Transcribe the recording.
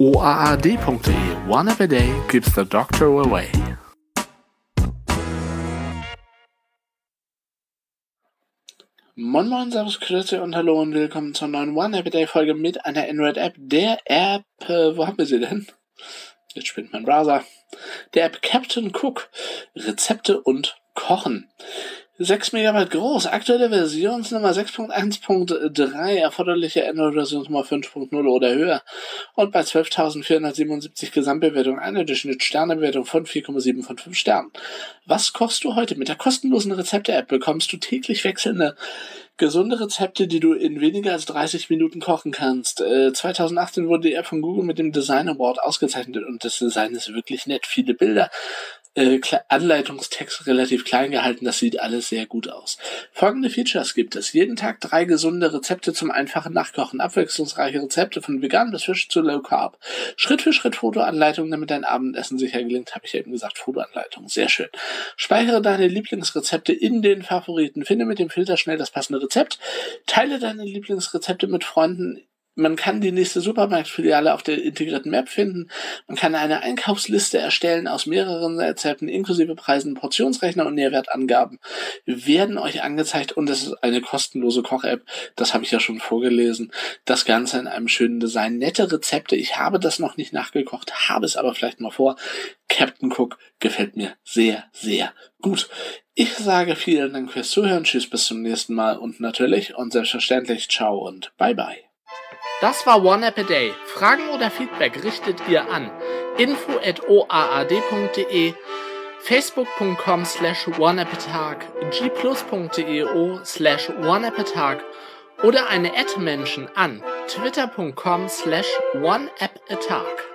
oaad.de One App a Day keeps the doctor away. Moin Moin, Servus, Grüße und Hallo und willkommen zur neuen One App a Day Folge mit einer Android-App. Der App, äh, wo haben wir sie denn? Jetzt spinnt mein Browser. Der App Captain Cook. Rezepte und Kochen. 6 MB groß, aktuelle Versionsnummer 6.1.3, erforderliche Android-Versionsnummer 5.0 oder höher und bei 12.477 Gesamtbewertung eine Durchschnittssternebewertung von 4,7 von 5 Sternen. Was kochst du heute? Mit der kostenlosen Rezepte-App bekommst du täglich wechselnde gesunde Rezepte, die du in weniger als 30 Minuten kochen kannst. Äh, 2018 wurde die App von Google mit dem Design Award ausgezeichnet und das Design ist wirklich nett. Viele Bilder, äh, Anleitungstext relativ klein gehalten. Das sieht alles sehr gut aus. Folgende Features gibt es. Jeden Tag drei gesunde Rezepte zum einfachen Nachkochen. Abwechslungsreiche Rezepte von vegan bis Fisch zu Low Carb. Schritt für Schritt Fotoanleitung, damit dein Abendessen sicher gelingt. Habe ich ja eben gesagt, Fotoanleitung. Sehr schön. Speichere deine Lieblingsrezepte in den Favoriten. Finde mit dem Filter schnell das passende Rezept. Teile deine Lieblingsrezepte mit Freunden man kann die nächste Supermarktfiliale auf der integrierten Map finden. Man kann eine Einkaufsliste erstellen aus mehreren Rezepten inklusive Preisen, Portionsrechner und Nährwertangaben werden euch angezeigt und es ist eine kostenlose Koch-App. Das habe ich ja schon vorgelesen. Das Ganze in einem schönen Design. Nette Rezepte. Ich habe das noch nicht nachgekocht, habe es aber vielleicht mal vor. Captain Cook gefällt mir sehr, sehr gut. Ich sage vielen Dank fürs Zuhören. Tschüss, bis zum nächsten Mal und natürlich und selbstverständlich ciao und bye bye. Das war One App a Day. Fragen oder Feedback richtet ihr an info@oaad.de, facebook.com slash oneappatag, gplus.eo slash oneappatag oder eine Ad-Menschen an twitter.com slash oneappatag.